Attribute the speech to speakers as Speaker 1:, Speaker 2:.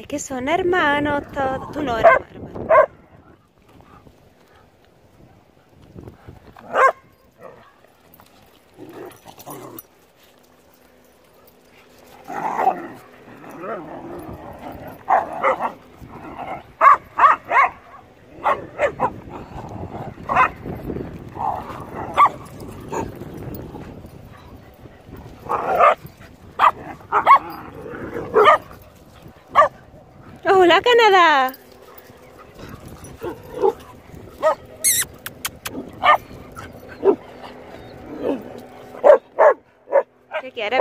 Speaker 1: Es que son hermanos todos. Tú no eres hermano. Hola Canadá. ¿Qué quieres?